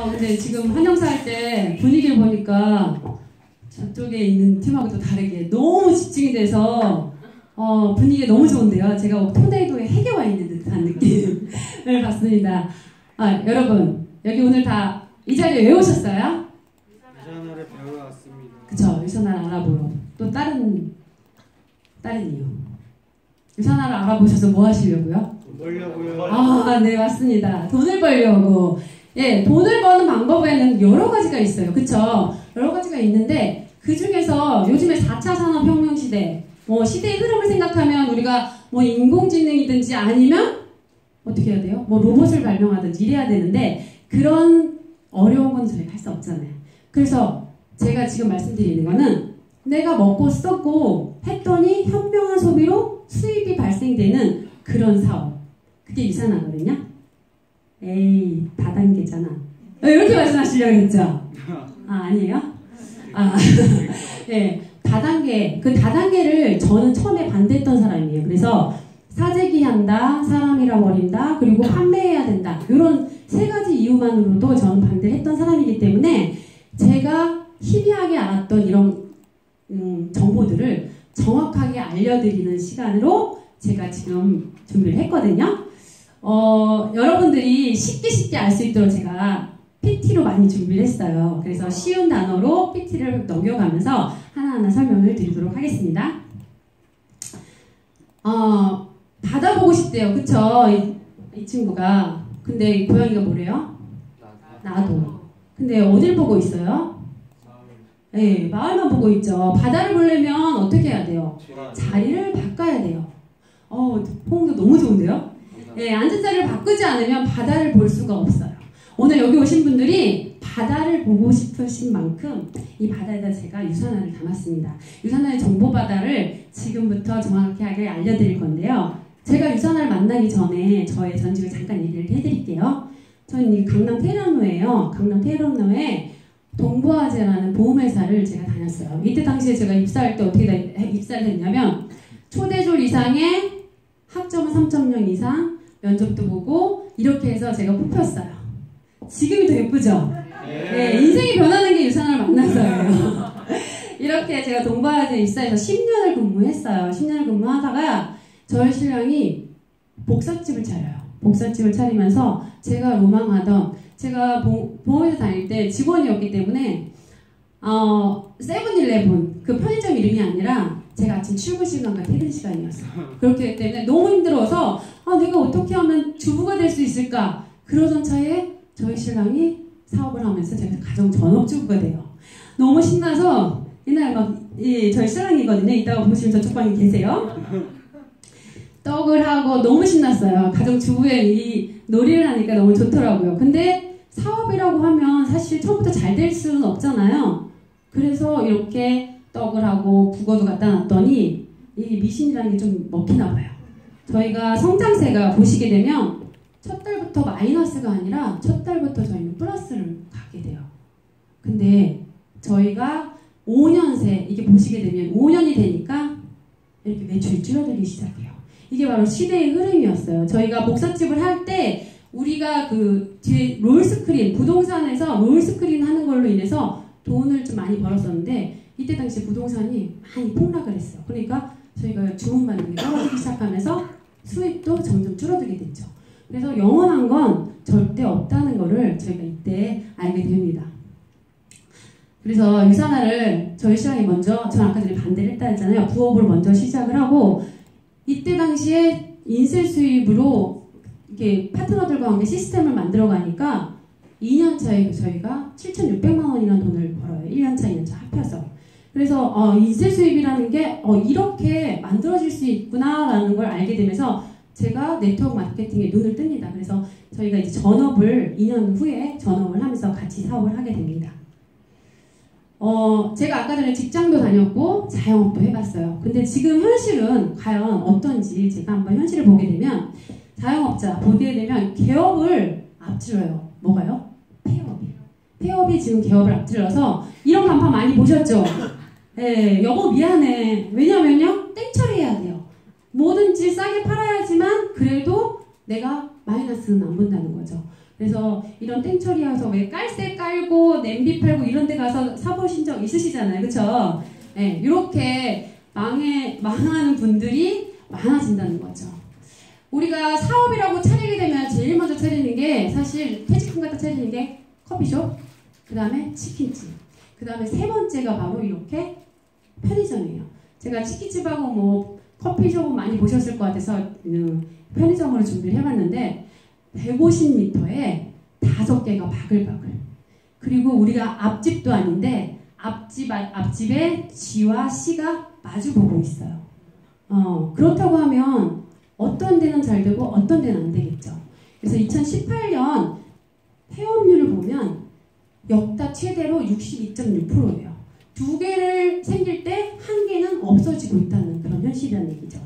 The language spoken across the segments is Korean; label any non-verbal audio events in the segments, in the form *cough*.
아, 근데 지금 한영사 할 때 분위기를 보니까 저쪽에 있는 팀하고 또 다르게 너무 집중이 돼서 어, 분위기가 너무 좋은데요. 제가 토네이도에 핵에 와 있는 듯한 느낌을 *laughs* 받습니다. 아, 여러분, 여기 오늘 다 이 자리에 왜 오셨어요? 유산화를 배우러 왔습니다. 그쵸, 유산화를 알아보러. 또 다른, 다른 이유. 유산화를 알아보셔서 뭐 하시려고요? 벌려고요. 아, 네, 맞습니다. 돈을 벌려고. 예, 돈을 버는 방법에는 여러 가지가 있어요. 그쵸? 여러 가지가 있는데, 그 중에서 요즘에 4차 산업혁명 시대, 뭐, 시대의 흐름을 생각하면 우리가 뭐 인공지능이든지 아니면 어떻게 해야 돼요? 뭐 로봇을 발명하든지 이래야 되는데, 그런 어려운 건 저희가 할 수 없잖아요. 그래서 제가 지금 말씀드리는 거는 내가 먹고 썼고 했더니 현명한 소비로 수입이 발생되는 그런 사업. 그게 유산하거든요. 에이, 다단계잖아. 어, 이렇게 말씀하시려고 했죠? 아, 아니에요? 아, *laughs* 예. 다단계, 그 다단계를 저는 처음에 반대했던 사람이에요. 그래서 사재기 한다, 사람이라 버린다, 그리고 판매해야 된다. 이런 세 가지 이유만으로도 저는 반대를 했던 사람이기 때문에 제가 희미하게 알았던 이런 음, 정보들을 정확하게 알려드리는 시간으로 제가 지금 준비를 했거든요. 어, 여러분들이 쉽게 쉽게 알 수 있도록 제가 PT로 많이 준비를 했어요. 그래서 쉬운 단어로 PT를 넘겨가면서 하나하나 설명을 드리도록 하겠습니다. 어, 바다 보고 싶대요. 그쵸? 이, 이 친구가. 근데 고양이가 뭐래요? 나도. 근데 어딜 보고 있어요? 네, 마을만 보고 있죠. 바다를 보려면 어떻게 해야 돼요? 자리를 바꿔야 돼요. 어, 호응도 너무 좋은데요? 네, 앉은 자리를 바꾸지 않으면 바다를 볼 수가 없어요. 오늘 여기 오신 분들이 바다를 보고 싶으신 만큼 이 바다에다 제가 유산화를 담았습니다. 유산화의 정보 바다를 지금부터 정확하게 알려드릴 건데요. 제가 유산화를 만나기 전에 저의 전직을 잠깐 얘기를 해드릴게요. 저는 강남 테러노예요. 강남 테러노에 동부화재라는 보험회사를 제가 다녔어요. 이때 당시에 제가 입사할 때 어떻게 입사를 했냐면 초대졸 이상의 학점은 3.0 이상 면접도 보고 이렇게 해서 제가 뽑혔어요. 지금이 더 예쁘죠? 네, 인생이 변하는 게 유산을 만나서예요. *laughs* 이렇게 제가 동부화재 입사해서 10년을 근무했어요. 10년을 근무하다가 저희 신랑이 복사집을 차려요. 복사집을 차리면서 제가 로망하던 제가 보험회사 다닐 때 직원이었기 때문에 어, 세븐일레븐 그 편의점 이름이 아니라 제가 아침 출근 시간과 퇴근 시간이었어요. 그렇기 때문에 너무 힘들어서 아, 내가 어떻게 하면 주부가 될 수 있을까? 그러던 차에 저희 신랑이 사업을 하면서 제가 가정 전업주부가 돼요. 너무 신나서 옛날에 막 예, 저희 신랑이거든요. 이따가 보시면 저쪽 방에 계세요. 떡을 하고 너무 신났어요. 가정주부의 이 놀이를 하니까 너무 좋더라고요. 근데 사업이라고 하면 사실 처음부터 잘 될 수는 없잖아요. 그래서 이렇게 떡을 하고 국어도 갖다 놨더니 이게 미신이라는 게 좀 먹히나 봐요. 저희가 성장세가 보시게 되면 첫 달부터 마이너스가 아니라 첫 달부터 저희는 플러스를 갖게 돼요. 근데 저희가 5년새 이게 보시게 되면 5년이 되니까 이렇게 매출이 줄어들기 시작해요. 이게 바로 시대의 흐름이었어요. 저희가 목사집을 할 때 우리가 그 뒤에 롤스크린 부동산에서 롤스크린 하는 걸로 인해서 돈을 좀 많이 벌었었는데 이때 당시 부동산이 많이 폭락을 했어요. 그러니까 저희가 주문받는 게 떨어지기 시작하면서 수입도 점점 줄어들게 됐죠. 그래서 영원한 건 절대 없다는 거를 저희가 이때 알게 됩니다. 그래서 유산화를 저희 시장이 먼저, 전 아까 전에 반대를 했다 했잖아요. 부업을 먼저 시작을 하고 이때 당시에 인쇄 수입으로 이렇게 파트너들과 함께 시스템을 만들어 가니까 2년 차에 저희가 7,600만 원이라는 돈을 벌어요. 1년 차, 2년 차 합해서. 그래서 어, 인쇄 수입이라는 게 어, 이렇게 만들어질 수 있구나라는 걸 알게 되면서 제가 네트워크 마케팅에 눈을 뜹니다. 그래서 저희가 이제 전업을 2년 후에 전업을 하면서 같이 사업을 하게 됩니다. 어, 제가 아까 전에 직장도 다녔고 자영업도 해봤어요. 근데 지금 현실은 과연 어떤지 제가 한번 현실을 보게 되면 자영업자 보게 되면 개업을 앞질러요. 뭐가요? 폐업이. 폐업이 지금 개업을 앞질러서 이런 간판 많이 보셨죠? 네, 여보 미안해. 왜냐면요, 땡처리해야 돼요. 뭐든지 싸게 팔아야지만 그래도 내가 마이너스는 안 본다는 거죠. 그래서 이런 땡처리 와서 왜 깔새 깔고 냄비 팔고 이런 데 가서 사보신 적 있으시잖아요. 그쵸? 네, 이렇게 망해, 망하는 분들이 많아진다는 거죠. 우리가 사업이라고 차리게 되면 제일 먼저 차리는 게 사실 퇴직금 갖다 차리는 게 커피숍, 그 다음에 치킨집, 그 다음에 세 번째가 바로 이렇게 편의점이에요. 제가 치킨집하고 뭐 커피숍은 많이 보셨을 것 같아서 음, 편의점으로 준비를 해봤는데 150m에 다섯 개가 바글바글. 그리고 우리가 앞집도 아닌데 앞집 앞집에 G와 C가 마주 보고 있어요. 어, 그렇다고 하면 어떤 데는 잘 되고 어떤 데는 안 되겠죠. 그래서 2018년 폐업률을 보면 역다 최대로 62.6%예요. 두 개를 생길 때 한 개는 없어지고 있다는 그런 현실이라는 얘기죠.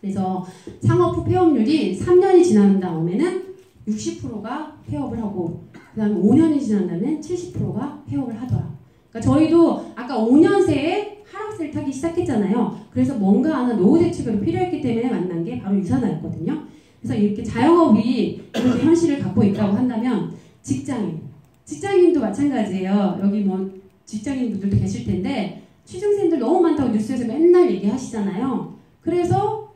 그래서 상업 후 폐업률이 3년이 지난 다음에는 60%가 폐업을 하고 그 다음에 5년이 지난 다음에 70%가 폐업을 하더라. 그러니까 저희도 아까 5년 새에 하락세를 타기 시작했잖아요. 그래서 뭔가 하나 노후 대책으로 필요했기 때문에 만난 게 바로 유산화였거든요. 그래서 이렇게 자영업이 이렇게 현실을 갖고 있다고 한다면 직장인, 직장인도 마찬가지예요. 여기 뭐 직장인 분들도 계실 텐데 취준생들 너무 많다고 뉴스에서 맨날 얘기하시잖아요. 그래서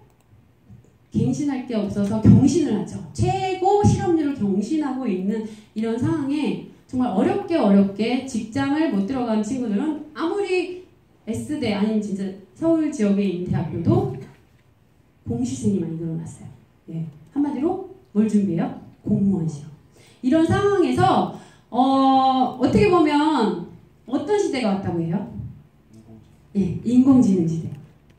갱신할 게 없어서 경신을 하죠. 최고 실업률을 경신하고 있는 이런 상황에 정말 어렵게 어렵게 직장을 못 들어간 친구들은 아무리 S대 아니면 진짜 서울 지역에 있는 대학교도 공시생이 많이 늘어났어요. 예. 한마디로 뭘 준비해요? 공무원 시험. 이런 상황에서 어, 어떻게 보면 어떤 시대가 왔다고 해요? 예, 인공지능 시대.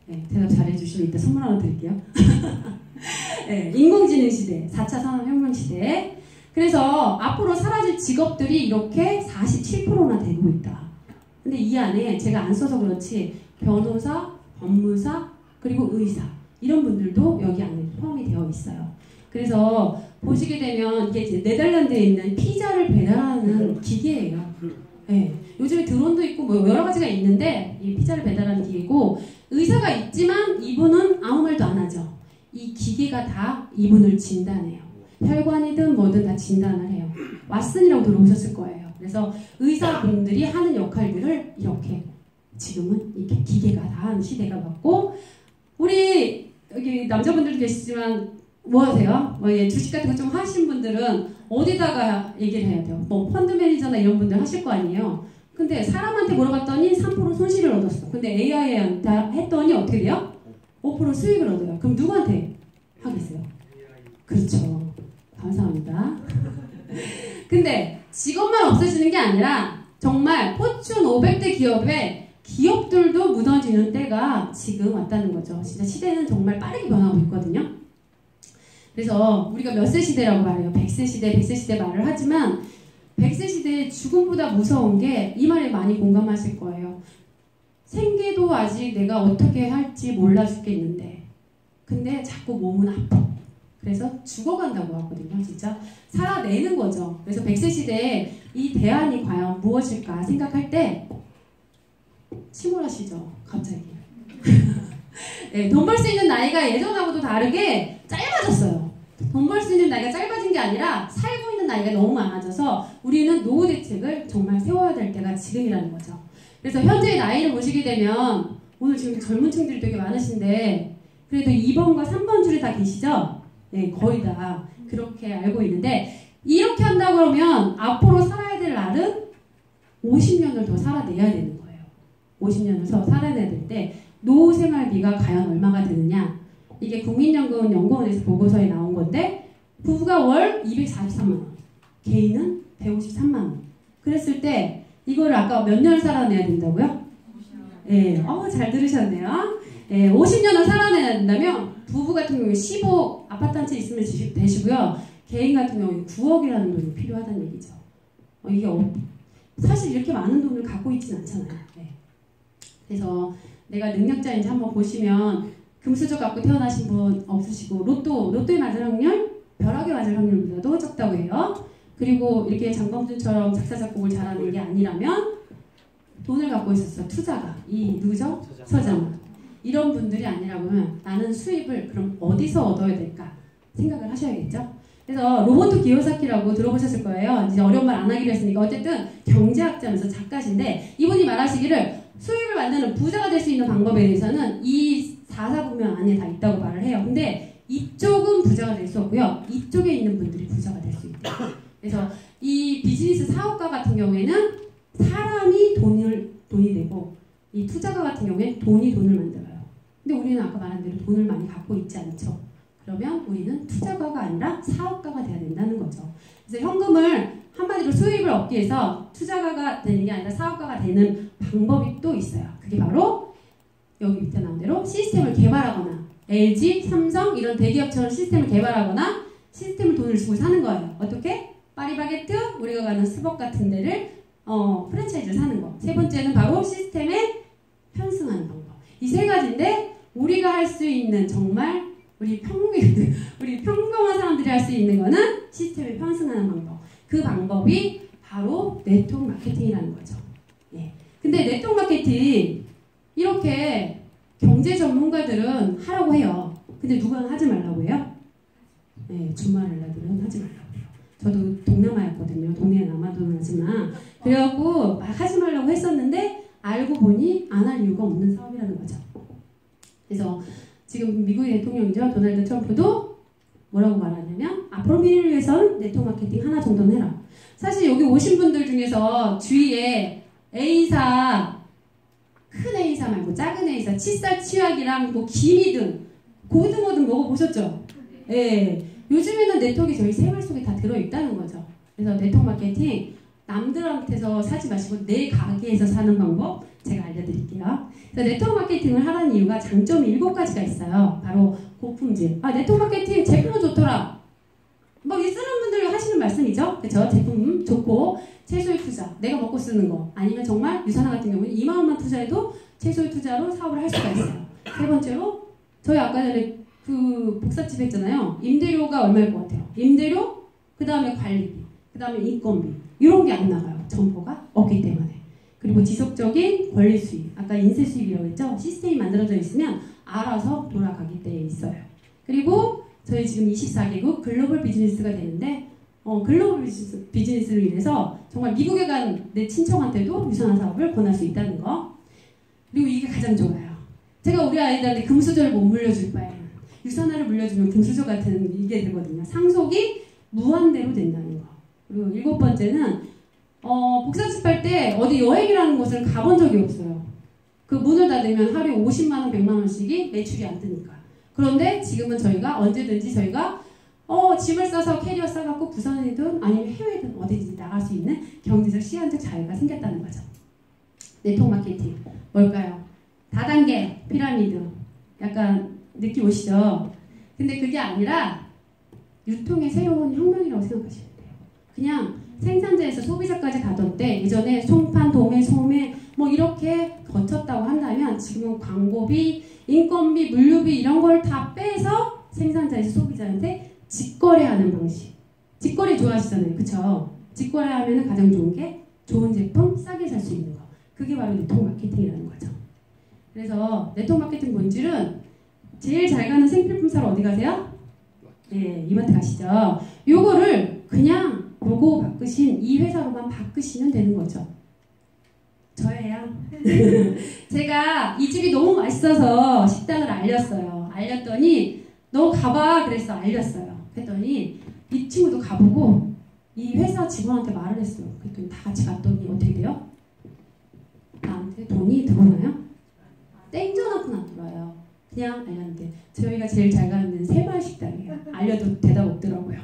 예, 대답 잘해주시면 이따 선물 하나 드릴게요. *laughs* 예, 인공지능 시대, 4차 산업혁명 시대. 그래서 앞으로 사라질 직업들이 이렇게 47%나 되고 있다. 근데 이 안에 제가 안 써서 그렇지 변호사, 법무사, 그리고 의사 이런 분들도 여기 안에 포함이 되어 있어요. 그래서 보시게 되면 이게 네덜란드에 있는 피자를 배달하는 기계예요. 네. 요즘에 드론도 있고 뭐 여러 가지가 있는데 이 피자를 배달하는 기계고 의사가 있지만 이분은 아무 말도 안 하죠. 이 기계가 다 이분을 진단해요. 혈관이든 뭐든 다 진단을 해요. 왓슨이라고 들어오셨을 거예요. 그래서 의사분들이 하는 역할들을 이렇게 지금은 이렇게 기계가 다 하는 시대가 왔고 우리 여기 남자분들도 계시지만 뭐 하세요? 뭐 예, 주식 같은 거 좀 하신 분들은 어디다가 얘기를 해야 돼요? 뭐 펀드 매니저나 이런 분들 하실 거 아니에요? 근데 사람한테 물어봤더니 3% 손실을 얻었어. 근데 AI한테 했더니 어떻게 돼요? 5% 수익을 얻어요. 그럼 누구한테 하겠어요? 그렇죠. 감사합니다. *laughs* 근데 직업만 없어지는 게 아니라 정말 포춘 500대 기업에 기업들도 무너지는 때가 지금 왔다는 거죠. 진짜 시대는 정말 빠르게 변하고 있거든요. 그래서 우리가 몇 세 시대라고 말해요. 100세 시대, 100세 시대 말을 하지만 100세 시대의 죽음보다 무서운 게 이 말에 많이 공감하실 거예요. 생계도 아직 내가 어떻게 할지 몰라 죽겠는데 근데 자꾸 몸은 아파. 그래서 죽어간다고 하거든요. 진짜 살아내는 거죠. 그래서 100세 시대에 이 대안이 과연 무엇일까 생각할 때 침울하시죠. 갑자기. *laughs* 네, 돈 벌 수 있는 나이가 예전하고도 다르게 짧아졌어요. 돈 벌 수 있는 나이가 짧아진 게 아니라 살고 있는 나이가 너무 많아져서 우리는 노후 대책을 정말 세워야 될 때가 지금이라는 거죠. 그래서 현재의 나이를 보시게 되면 오늘 지금 젊은 층들이 되게 많으신데 그래도 2번과 3번 줄에 다 계시죠? 네, 거의 다 그렇게 알고 있는데 이렇게 한다 그러면 앞으로 살아야 될 날은 50년을 더 살아내야 되는 거예요. 50년을 더 살아내야 될 때 노후 생활비가 과연 얼마가 되느냐? 이게 국민연금 연구원에서 보고서에 나온 건데 부부가 월 243만 원, 개인은 153만 원. 그랬을 때 이거를 아까 몇 년을 살아내야 된다고요? 예, 네, 어, 잘 들으셨네요. 예, 네, 50년을 살아내야 된다면 부부 같은 경우에 15 아파트 한 채 있으면 되시고요. 개인 같은 경우에 9억이라는 돈이 필요하다는 얘기죠. 어, 이게 어, 사실 이렇게 많은 돈을 갖고 있진 않잖아요. 네. 그래서 내가 능력자인지 한번 보시면 금수저 갖고 태어나신 분 없으시고 로또 로또에 맞을 확률 벼락에 맞을 확률보다도 적다고 해요. 그리고 이렇게 장범준처럼 작사 작곡을 잘하는 게 아니라면 돈을 갖고 있었어 투자가 이 누구죠? 서장 이런 분들이 아니라면 나는 수입을 그럼 어디서 얻어야 될까 생각을 하셔야겠죠. 그래서 로버트 기요사키라고 들어보셨을 거예요. 이제 어려운 말 안 하기로 했으니까 어쨌든 경제학자면서 작가신데 이분이 말하시기를 수입을 만드는 부자가 될 수 있는 방법에 대해서는 이 4사분면 안에 다 있다고 말을 해요. 근데 이쪽은 부자가 될 수 없고요. 이쪽에 있는 분들이 부자가 될 수 있다. 그래서 이 비즈니스 사업가 같은 경우에는 사람이 돈을 돈이 되고 이 투자가 같은 경우에는 돈이 돈을 만들어요. 근데 우리는 아까 말한 대로 돈을 많이 갖고 있지 않죠. 그러면 우리는 투자가가 아니라 사업가가 돼야 된다는 거죠. 그래서 현금을 한마디로 수입을 얻기 위해서 투자가가 되는 게 아니라 사업가가 되는 방법이 또 있어요. 그게 바로 여기 밑에 나온 대로 시스템을 개발하거나 LG, 삼성 이런 대기업처럼 시스템을 개발하거나 시스템을 돈을 주고 사는 거예요. 어떻게? 파리바게트 우리가 가는 스벅 같은 데를 어, 프랜차이즈를 사는 거. 세 번째는 바로 시스템에 편승하는 방법. 이 세 가지인데 우리가 할 수 있는 정말 우리 평 *laughs* 우리 평범한 사람들이 할 수 있는 거는 시스템에 편승하는 방법. 그 방법이 바로 네트워크 마케팅이라는 거죠. 예. 근데 네트워크 마케팅 이렇게 경제 전문가들은 하라고 해요. 근데 누가 하지 말라고 해요? 네, 주말날들은 하지 말라고 해요. 저도 동남아였거든요. 동네 남아도는 하지만 그래갖고 하지 말라고 했었는데 알고 보니 안 할 이유가 없는 사업이라는 거죠. 그래서 지금 미국의 대통령이죠. 도널드 트럼프도 뭐라고 말하냐면 앞으로 미래를 위해서는 네트워크 마케팅 하나 정도는 해라. 사실 여기 오신 분들 중에서 주위에 A사 큰 A사 말고 작은 A사 칫살 치약이랑 뭐 기미등 고등어 등 먹어보셨죠? 예. 네. 요즘에는 네트워크가 저희 생활 속에 다 들어있다는 거죠. 그래서 네트워크 마케팅 남들한테서 사지 마시고 내 가게에서 사는 방법 제가 알려드릴게요. 그래서 네트워크 마케팅을 하라는 이유가 장점이 일곱 가지가 있어요. 바로 고품질. 아 네트워크 마케팅 제품은 좋더라. 막 쓰는 분들 하시는 말씀이죠. 그렇죠? 제품 좋고 최소의 투자, 내가 먹고 쓰는 거 아니면 정말 유산화 같은 경우는 2만 원만 투자해도 최소의 투자로 사업을 할 수가 있어요. 세 번째로 저희 아까 전에 그 복사집 했잖아요. 임대료가 얼마일 것 같아요? 임대료, 그 다음에 관리비, 그 다음에 인건비 이런 게 안 나가요. 정보가 없기 때문에. 그리고 지속적인 권리 수입, 아까 인쇄 수입이라고 했죠? 시스템이 만들어져 있으면 알아서 돌아가기 때문에 있어요. 그리고 저희 지금 24개국 글로벌 비즈니스가 되는데 어, 글로벌 비즈니스, 를 위해서 정말 미국에 간 내 친척한테도 유산화 사업을 권할 수 있다는 거. 그리고 이게 가장 좋아요. 제가 우리 아이들한테 금수저를 못 물려줄 바에 유산화를 물려주면 금수저 같은 이게 되거든요. 상속이 무한대로 된다는 거. 그리고 일곱 번째는 어, 복사집 할 때 어디 여행이라는 곳을 가본 적이 없어요. 그 문을 닫으면 하루에 50만 원, 100만 원씩이 매출이 안 뜨니까. 그런데 지금은 저희가 언제든지 저희가 어, 짐을 싸서 캐리어 싸갖고 부산이든 아니면 해외든 어디든지 나갈 수 있는 경제적 시간적 자유가 생겼다는 거죠. 네트워크 마케팅 뭘까요? 다단계 피라미드 약간 느낌 오시죠? 근데 그게 아니라 유통의 새로운 혁명이라고 생각하시면 돼요. 그냥 생산자에서 소비자까지 가던 때 예전에 송판, 도매, 소매 뭐 이렇게 거쳤다고 한다면 지금은 광고비, 인건비, 물류비 이런 걸 다 빼서 생산자에서 소비자한테 직거래하는 방식. 직거래 좋아하시잖아요. 그쵸? 직거래하면 가장 좋은 게 좋은 제품 싸게 살 수 있는 거. 그게 바로 네트워크 마케팅이라는 거죠. 그래서 네트워크 마케팅 본질은 제일 잘 가는 생필품 사러 어디 가세요? 네, 이마트 가시죠. 요거를 그냥 로고 바꾸신 이 회사로만 바꾸시면 되는 거죠. 저예요. *laughs* 제가 이 집이 너무 맛있어서 식당을 알렸어요. 알렸더니 너 가봐 그래서 알렸어요. 그랬더니 이 친구도 가보고 이 회사 직원한테 말을 했어요. 그랬더니 다 같이 갔더니 어떻게 돼요? 나한테 돈이 들어오나요? 땡전 한푼 안 들어와요. 그냥 알렸는데 저희가 제일 잘 가는 새마을 식당이에요. 알려도 대답 없더라고요.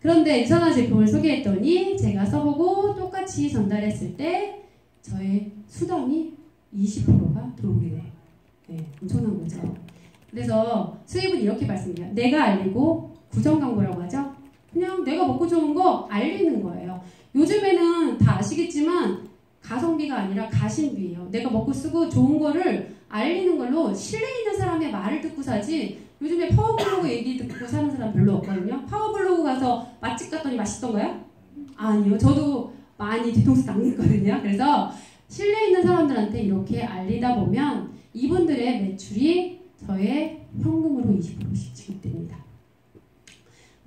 그런데 유산화 제품을 소개했더니 제가 써보고 똑같이 전달했을 때 저의 수당이 20%가 들어오게 돼요. 네, 엄청난 거죠. 그래서 수입은 이렇게 말씀드려요. 내가 알리고 구정 광고라고 하죠. 그냥 내가 먹고 좋은 거 알리는 거예요. 요즘에는 다 아시겠지만 가성비가 아니라 가심비예요. 내가 먹고 쓰고 좋은 거를 알리는 걸로 신뢰 있는 사람의 말을 듣고 사지 요즘에 파워블로그 얘기 듣고 사는 사람 별로 없거든요. 파워블로그 가서 맛집 갔더니 맛있던가요? 아니요. 저도 많이 뒤통수 당했거든요. 그래서 신뢰 있는 사람들한테 이렇게 알리다 보면 이분들의 매출이 저의 현금으로 20%씩 지급됩니다.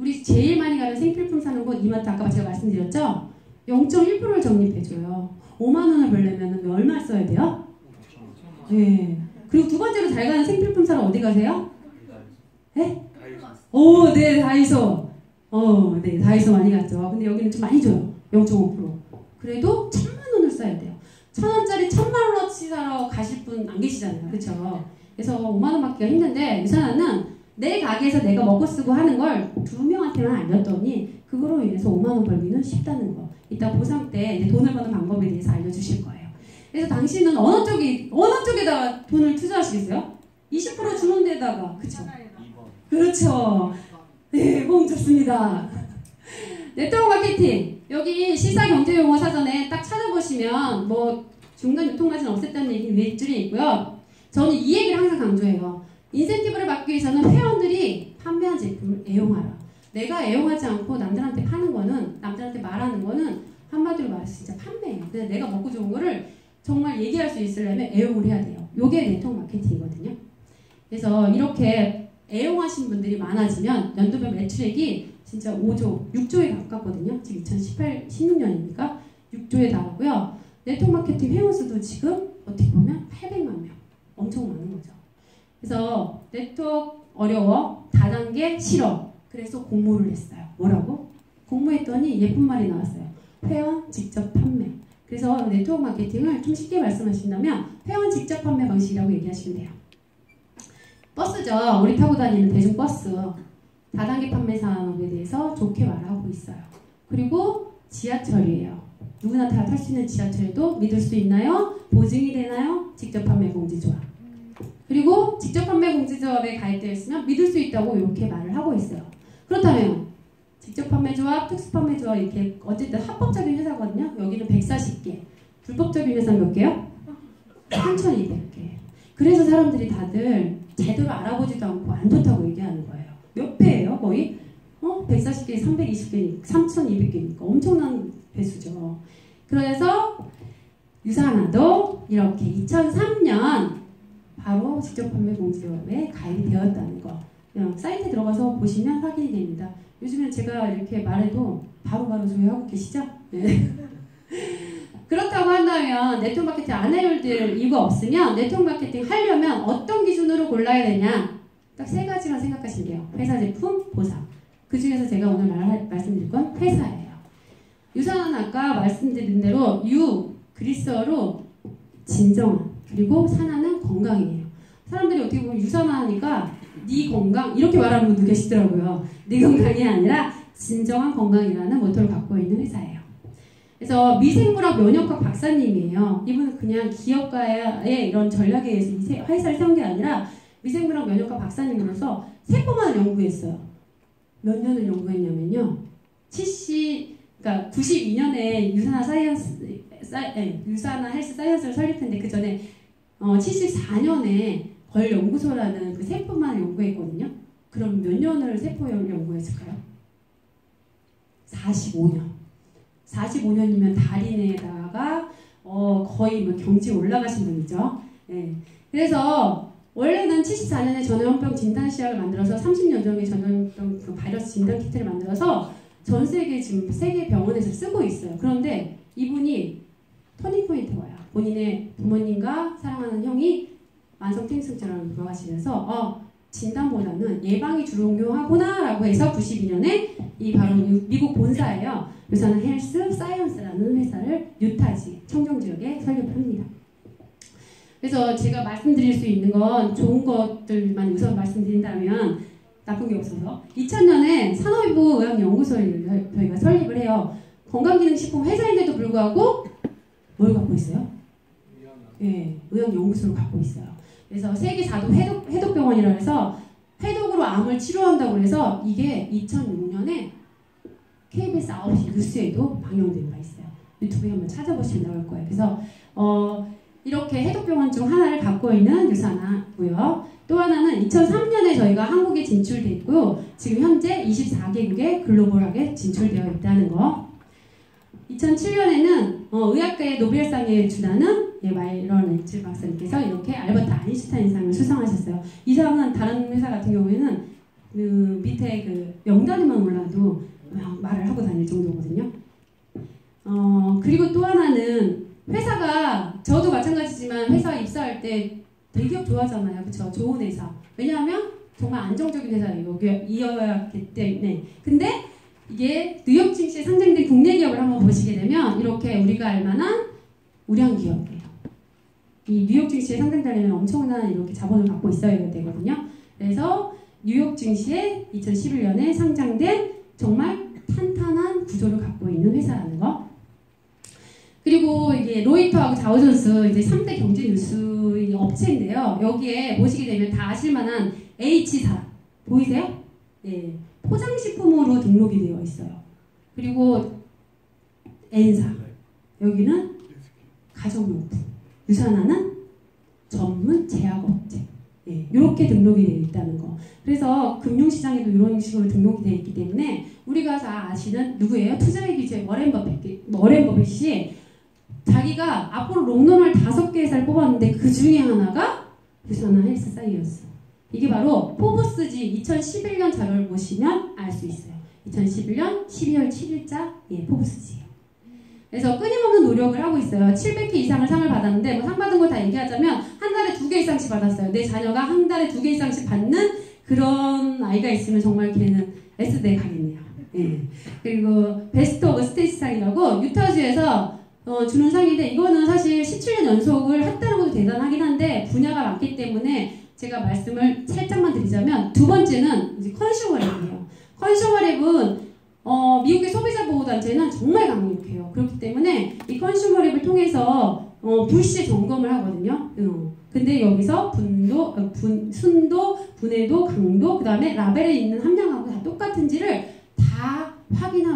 우리 제일 많이 가는 생필품 사는 곳 이마트 아까 제가 말씀드렸죠? 0.1%를 적립해줘요. 5만 원을 벌려면 얼마 써야 돼요? 네. 그리고 두 번째로 잘 가는 생필품 사러 어디 가세요? 네? 오, 네, 다이소. 어, 네, 다이소 많이 갔죠. 근데 여기는 좀 많이 줘요. 0.5%. 그래도 천만 원을 써야 돼요. 천 원짜리 천만 원어치 사러 가실 분 안 계시잖아요. 그렇죠? 그래서 5만 원 받기가 힘든데 유산하는 내 가게에서 내가 먹고 쓰고 하는 걸 두 명한테만 알렸더니 그거로 인해서 5만 원 벌기는 쉽다는 거. 이따 보상 때 이제 돈을 버는 방법에 대해서 알려주실 거예요. 그래서 당신은 어느 쪽이 어느 쪽에다가 돈을 투자하시겠어요? 20% 주는 데다가 그렇죠? 그렇죠. 네, 호응 좋습니다. 네트워크 마케팅. 여기 시사 경제 용어 사전에 딱 찾아보시면 뭐 중간 유통마진 없앴다는 얘기 몇 줄이 있고요. 저는 이 얘기를 항상 강조해요. 인센티브를 받기 위해서는 회원들이 판매한 제품을 애용하라. 내가 애용하지 않고 남들한테 파는 거는 남들한테 말하는 거는 한마디로 말해서 진짜 판매예요. 근데 내가 먹고 좋은 거를 정말 얘기할 수 있으려면 애용을 해야 돼요. 요게 네트워크 마케팅이거든요. 그래서 이렇게 애용하신 분들이 많아지면 연도별 매출액이 진짜 5조, 6조에 가깝거든요. 지금 2018, 16년이니까 6조에 달하고요. 네트워크 마케팅 회원 수도 지금 어떻게 보면 800만 명. 엄청 많은 거죠. 그래서 네트워크 어려워, 다단계 싫어. 그래서 공모를 했어요. 뭐라고? 공모했더니 예쁜 말이 나왔어요. 회원 직접 판매. 그래서 네트워크 마케팅을 좀 쉽게 말씀하신다면 회원 직접 판매 방식이라고 얘기하시면 돼요. 버스죠. 우리 타고 다니는 대중버스. 다단계 판매 산업에 대해서 좋게 말하고 있어요. 그리고 지하철이에요. 누구나 다 탈 수 있는 지하철도 믿을 수 있나요? 보증이 되나요? 직접 판매 공지 조합. 그리고 직접 판매 공지조합에 가입되어 있으면 믿을 수 있다고 이렇게 말을 하고 있어요. 그렇다면 직접 판매 조합, 특수 판매 조합 이렇게 어쨌든 합법적인 회사거든요. 여기는 140개. 불법적인 회사 몇 개요? 3,200개. 그래서 사람들이 다들 제대로 알아보지도 않고 안 좋다고 얘기하는 거예요. 몇 배예요, 거의? 어? 140개, 320개, 3,200개니까 엄청난 배수죠. 그래서 유산화도 이렇게 2003년 바로 직접 판매 공지업에 가입이 되었다는 거. 그냥 사이트에 들어가서 보시면 확인이 됩니다. 요즘엔 제가 이렇게 말해도 바로바로 조회하고 계시죠? 네. *laughs* 그렇다고 한다면 네트워크 마케팅 안 해볼 이유가 없으면 네트워크 마케팅 하려면 어떤 기준으로 골라야 되냐? 딱 세 가지만 생각하시면 돼요. 회사 제품, 보상. 그 중에서 제가 오늘 말, 말씀드릴 건 회사예요. 유산은 아까 말씀드린 대로 유, 그리스어로 진정한, 그리고 산화는 건강이에요. 사람들이 어떻게 보면 유산화하니까 네 건강 이렇게 말하는 분도 계시더라고요. 네 건강이 아니라 진정한 건강이라는 모토를 갖고 있는 회사예요. 그래서 미생물학 면역학 박사님이에요. 이분은 그냥 기업가의 이런 전략에 의해서 회사를 세운 게 아니라 미생물학 면역학 박사님으로서 세포만 연구했어요. 몇 년을 연구했냐면요. 70, 그러니까 92년에 유사나 사이언스, 사, 네, 유사나 헬스 사이언스를 설립했는데 그 전에 어, 74년에 걸 연구소라는 그 세포만 연구했거든요. 그럼 몇 년을 세포를 연구했을까요? 45년. 45년이면 달인에다가 어, 거의 뭐 경지 올라가신 분이죠. 네. 그래서 원래는 74년에 전염병 진단 시약을 만들어서 30년 전에 전염병 그 바이러스 진단 키트를 만들어서 전 세계 지금 세계 병원에서 쓰고 있어요. 그런데 이분이 터닝 포인트 와요. 본인의 부모님과 사랑하는 형이 만성 탱승증을 돌아가시면서 어, 진단보다는 예방이 중요하구나라고 해서 92년에 이 바로 미국 본사예요. 유사나 헬스 사이언스라는 회사를 유타주 청정 지역에 설립합니다. 그래서 제가 말씀드릴 수 있는 건 좋은 것들만 우선 말씀드린다면 나쁜 게 없어서 2000년에 산업부 의학연구소를 저희가 설립을 해요. 건강기능식품 회사인데도 불구하고 뭘 갖고 있어요? 네, 의학 연구소를 갖고 있어요. 그래서 세계 4도 해독, 해독병원이라 해서 해독으로 암을 치료한다고 해서 이게 2006년에 KBS 9시 뉴스에도 방영된 바 있어요. 유튜브에 한번 찾아보시면 나올 거예요. 그래서 어, 이렇게 해독병원 중 하나를 갖고 있는 유산하고요. 또 하나는 2003년에 저희가 한국에 진출됐고요. 지금 현재 24개국에 글로벌하게 진출되어 있다는 거. 2007년에는 어, 의학계의 노벨상에 준하는 예, 마이런 엣지 박사님께서 이렇게 알버트 아인슈타인상을 수상하셨어요. 이 상은 다른 회사 같은 경우에는 그 밑에 그 명단만 올라도 막 말을 하고 다닐 정도거든요. 어, 그리고 또 하나는 회사가 저도 마찬가지지만 회사 입사할 때 대기업 좋아하잖아요. 그렇죠? 좋은 회사. 왜냐하면 정말 안정적인 회사예요. 이어야 하기 때문에. 근데 이게 뉴욕 증시에 상장된 국내 기업을 한번 보시게 되면 이렇게 우리가 알만한 우량 기업이에요. 이 뉴욕 증시에 상장되려면 엄청난 이렇게 자본을 갖고 있어야 되거든요. 그래서 뉴욕 증시에 2011년에 상장된 정말 탄탄한 구조를 갖고 있는 회사라는 거. 그리고 이게 로이터하고 자우존스 이제 3대 경제 뉴스 업체인데요. 여기에 보시게 되면 다 아실만한 H사 보이세요? 예, 포장식품으로 등록이 되어 있어요. 그리고 N사 여기는 가정용품. 유사나는 전문 제약업체. 예, 이렇게 등록이 되어 있다는 거. 그래서 금융시장에도 이런 식으로 등록이 되어 있기 때문에 우리가 다 아시는 누구예요? 투자의 귀재 워렌 버핏, 워렌 버핏이 자기가 앞으로 롱런할 다섯 개 회사를 뽑았는데 그 중에 하나가 유사나 헬스 사이언스. 이게 바로 포브스지 2011년 자료를 보시면 알 수 있어요. 2011년 12월 7일자 예, 포브스지예요. 그래서 끊임없는 노력을 하고 있어요. 700개 이상을 상을 받았는데 뭐 상 받은 거 다 얘기하자면 한 달에 두 개 이상씩 받았어요. 내 자녀가 한 달에 두 개 이상씩 받는 그런 아이가 있으면 정말 걔는 S대 가겠네요. 예. 그리고 Best of State 상이라고 유타주에서 어, 주는 상인데 이거는 사실 17년 연속을 했다는 것도 대단하긴 한데 분야가 많기 때문에 제가 말씀을 살짝만 드리자면 두 번째는 이제 ConsumerLab이에요. 컨슈머랩은 어, 미국의 소비자 보호 단체는 정말 강력해요. 그렇기 때문에 이 컨슈머랩을 통해서 어, 불시 점검을 하거든요. 어. 근데 여기서 분도, 어, 분, 순도, 분해도, 강도, 그 다음에 라벨에 있는 함량하고 다 똑같은지를 다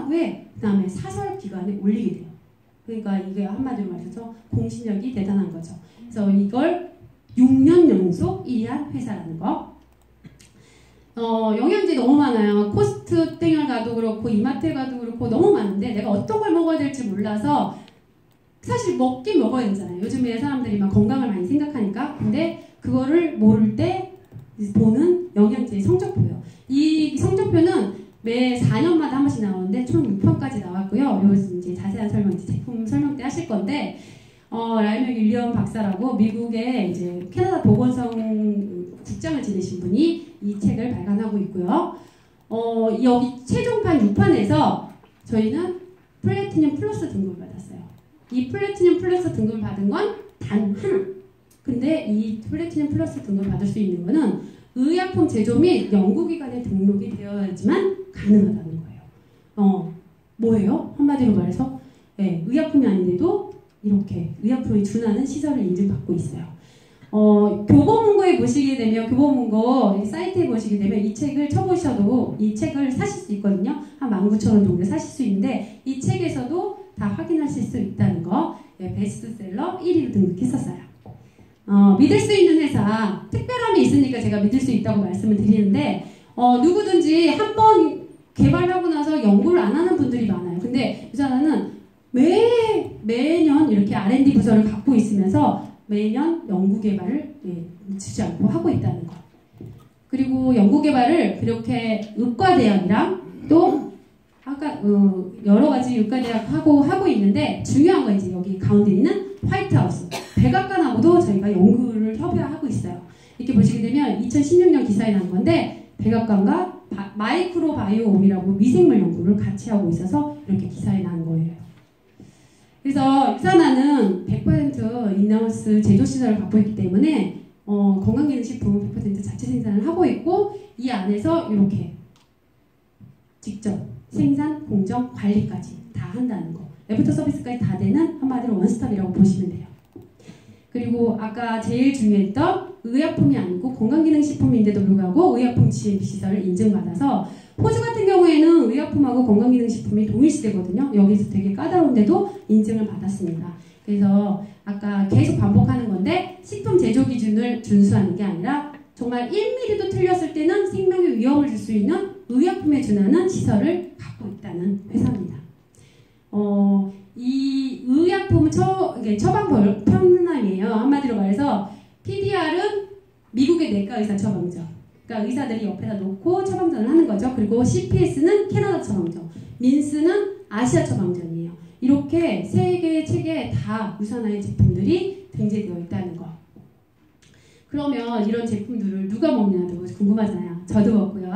후에 그 다음에 사설 기관에 올리게 돼요. 그러니까 이게 한마디로 말해서 공신력이 대단한 거죠. 그래서 이걸 6년 연속 1위한 회사라는 거. 어, 영양제 너무 많아요. 코스트 땡을 가도 그렇고 이마트에 가도 그렇고 너무 많은데 내가 어떤 걸 먹어야 될지 몰라서 사실 먹긴 먹어야 되잖아요. 요즘에 사람들이 막 건강을 많이 생각하니까. 근데 그거를 모를 때 보는 영양제 성적표예요. 이 성적표는 매 4년마다 한 번씩 나오는데 총 6판까지 나왔고요. 요 이제 자세한 설명 제품 설명 때 하실 건데 어, 라일 맥윌리엄 박사라고 미국의 이제 캐나다 보건성 국장을 지내신 분이 이 책을 발간하고 있고요. 어, 여기 최종판 6판에서 저희는 Platinum Plus 등급을 받았어요. 이 Platinum Plus 등급을 받은 건 단 하나. 근데 이 Platinum Plus 등급을 받을 수 있는 거는 의약품 제조 및 연구기관에 등록이 되어야지만 가능하다는 거예요. 어, 뭐예요? 한마디로 말해서 네, 의약품이 아닌데도 이렇게 의약품에 준하는 시설을 인증받고 있어요. 어, 교보문고에 보시게 되면 교보문고 사이트에 보시게 되면 이 책을 쳐보셔도 이 책을 사실 수 있거든요. 한 19,000원 정도 사실 수 있는데 이 책에서도 다 확인하실 수 있다는 거 네, 베스트셀러 1위로 등록했었어요. 어, 믿을 수 있는 회사 특별함이 있으니까 제가 믿을 수 있다고 말씀을 드리는데 어, 누구든지 한 번 개발하고 나서 연구를 안 하는 분들이 많아요. 근데 유산화는 매, 매년 이렇게 R&D 부서를 갖고 있으면서 매년 연구 개발을 예, 묻히지 않고 하고 있다는 것. 그리고 연구 개발을 그렇게 의과대학이랑 또 아까 어, 여러 가지 의과대학하고 하고 있는데 중요한 건 이제 여기 가운데 있는 화이트하우스 백악관하고도 저희가 연구를 협의하고 있어요. 이렇게 보시게 되면 2016년 기사에 난 건데 백악관과 마이크로 바이오옴이라고 미생물 연구를 같이 하고 있어서 이렇게 기사에 난 거예요. 그래서 유산화는 100% 인하우스 제조 시설을 갖고 있기 때문에 어, 건강기능식품 100% 자체 생산을 하고 있고 이 안에서 이렇게 직접 생산, 공정, 관리까지 다 한다는 거. 애프터 서비스까지 다 되는 한마디로 원스톱이라고 보시면 돼요. 그리고 아까 제일 중요했던 의약품이 아니고 건강기능식품인데도 불구하고 의약품 GMP 시설을 인증받아서 호주 같은 경우에는 의약품하고 건강기능식품이 동일시되거든요. 여기서 되게 까다로운데도 인증을 받았습니다. 그래서 아까 계속 반복하는 건데 식품 제조 기준을 준수하는 게 아니라 정말 1mm도 틀렸을 때는 생명에 위험을 줄 수 있는 의약품에 준하는 시설을 갖고 있다는 회사입니다. 어, 이 의약품은 처, 처방 편남이에요. 한마디로 말해서 PDR은 미국의 내과 의사 처방이죠. 그러니까 의사들이 옆에다 놓고 처방전을 하는 거죠. 그리고 CPS는 캐나다 처방전, 민스는 아시아 처방전이에요. 이렇게 세 개의 책에 다 유산화의 제품들이 등재되어 있다는 거. 그러면 이런 제품들을 누가 먹냐도 궁금하잖아요. 저도 먹고요.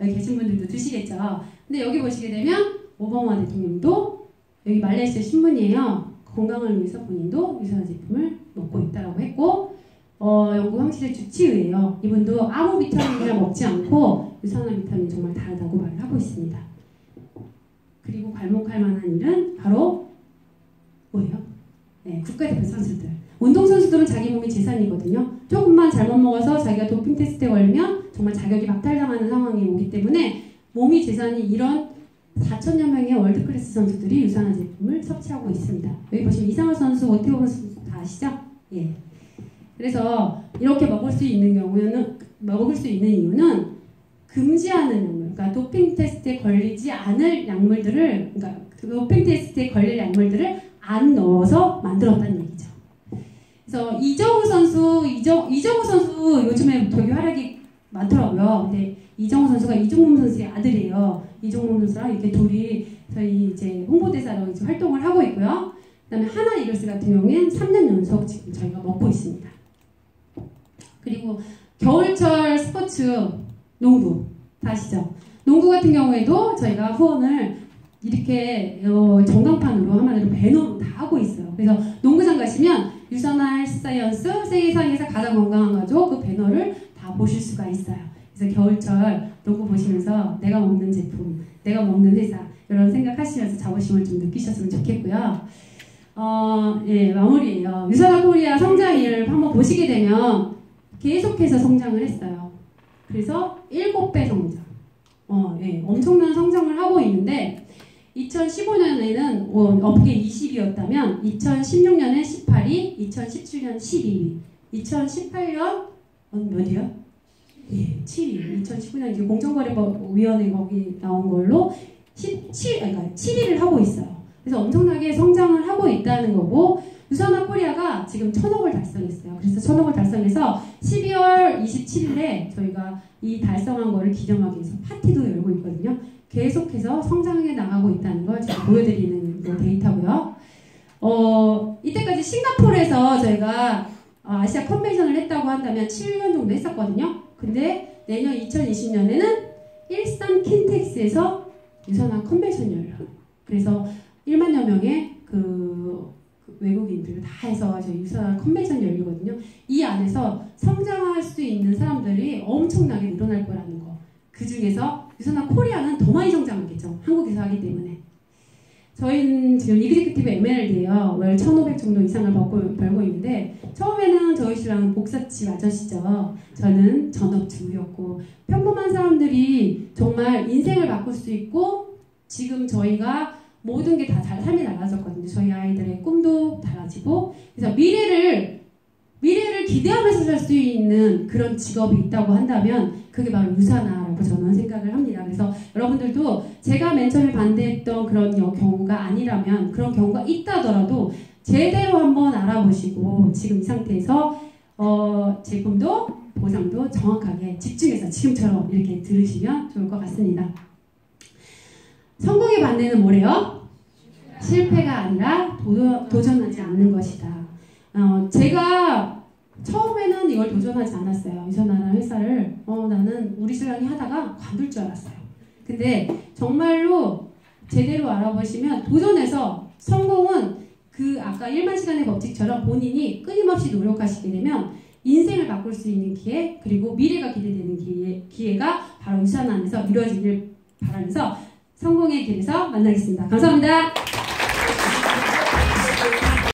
여기 계신 분들도 드시겠죠. 근데 여기 보시게 되면 오바마 대통령도 여기 말레이시아 신문이에요. 건강을 위해서 본인도 유산화 제품을 먹고 있다고 했고 어, 황실의 주치의예요. 이분도 아무 비타민이나 *laughs* 먹지 않고 유산화 비타민 정말 다르다고 말을 하고 있습니다. 그리고 괄목할 만한 일은 바로 뭐예요? 네, 국가대표 선수들. 운동선수들은 자기 몸이 재산이거든요. 조금만 잘못 먹어서 자기가 도핑 테스트에 걸리면 정말 자격이 박탈당하는 상황이 오기 때문에 몸이 재산이 이런 4천여 명의 월드클래스 선수들이 유산화 제품을 섭취하고 있습니다. 여기 보시면 이상화 선수, 오태호 선수 다 아시죠? 예. 그래서 이렇게 먹을 수 있는 경우에는 먹을 수 있는 이유는 금지하는 약물, 그러니까 도핑 테스트에 걸리지 않을 약물들을, 그러니까 그 도핑 테스트에 걸릴 약물들을 안 넣어서 만들었다는 얘기죠. 그래서 이정우 선수, 이정, 이정우 선수 요즘에 되게 활약이 많더라고요. 근데 이정후 선수가 이종범 선수의 아들이에요. 이종범 선수랑 이렇게 둘이 저희 이제 홍보대사로 이제 활동을 하고 있고요. 그다음에 한화 이글스 같은 경우에는 3년 연속 지금 저희가 맡고 있습니다. 그리고 겨울철 스포츠 농구 아시죠. 농구 같은 경우에도 저희가 후원을 이렇게 어, 전광판으로 한마디로 배너로 다 하고 있어요. 그래서 농구장 가시면 헬스 사이언스 세상에서 가장 건강한 가족 그 배너를 다 보실 수가 있어요. 그래서 겨울철 농구 보시면서 내가 먹는 제품, 내가 먹는 회사 이런 생각하시면서 자부심을 좀 느끼셨으면 좋겠고요. 어, 예, 마무리예요. 유산화 코리아 성장을 한번 보시게 되면 계속해서 성장을 했어요. 그래서 7배 성장. 어, 예, 엄청난 성장을 하고 있는데 2015년에는 어, 업계 20위였다면 2016년에 18위, 2017년 12위, 2018년 몇이요? 예, 7위. 2019년 이제 공정거래위원회 거기 나온 걸로 17, 그러니까 7위를 하고 있어요. 그래서 엄청나게 성장을 하고 있다는 거고 유산화 코리아가 지금 천억을 달성했어요. 그래서 천억을 달성해서 12월 27일에 저희가 이 달성한 거를 기념하기 위해서 파티도 열고 있거든요. 계속해서 성장해 나가고 있다는 걸 제가 보여드리는 데이터고요. 어, 이때까지 싱가포르에서 저희가 아시아 컨벤션을 했다고 한다면 7년 정도 했었거든요. 근데 내년 2020년에는 일산 킨텍스에서 유사나 컨벤션이 열려요. 그래서 1만여 명의 그 외국인들 다 해서 저희 유사나 컨벤션 열리거든요. 이 안에서 성장할 수 있는 사람들이 엄청나게 늘어날 거라는 거. 그 중에서 유사나 코리아는 더 많이 성장하겠죠. 한국에서 하기 때문에. 저희는 지금 이그제큐티브 MLD예요. 월 1,500 정도 이상을 벌고, 벌고 있는데 처음에는 저희 신랑은 복사집 아저씨죠. 저는 전업주부였고 평범한 사람들이 정말 인생을 바꿀 수 있고 지금 저희가 모든 게 다 잘 삶이 달라졌거든요. 저희 아이들의 꿈도 달라지고 그래서 미래를 미래를 기대하면서 살 수 있는 그런 직업이 있다고 한다면 그게 바로 유산화라고 저는 생각을 합니다. 그래서 여러분들도 제가 맨 처음에 반대했던 그런 경우가 아니라면 그런 경우가 있다더라도 제대로 한번 알아보시고 지금 이 상태에서 어, 제품도 보상도 정확하게 집중해서 지금처럼 이렇게 들으시면 좋을 것 같습니다. 성공의 반대는 뭐래요? 실패가 아니라 도, 전하지 않는 것이다. 어, 제가 처음에는 이걸 도전하지 않았어요. 이선아라는 회사를 어, 나는 우리 신랑이 하다가 관둘 줄 알았어요. 근데 정말로 제대로 알아보시면 도전해서 성공은 그 아까 1만 시간의 법칙처럼 본인이 끊임없이 노력하시게 되면 인생을 바꿀 수 있는 기회 그리고 미래가 기대되는 기회, 기회가 바로 유산 안에서 이루어지길 바라면서 성공의 길에서 만나겠습니다. 감사합니다.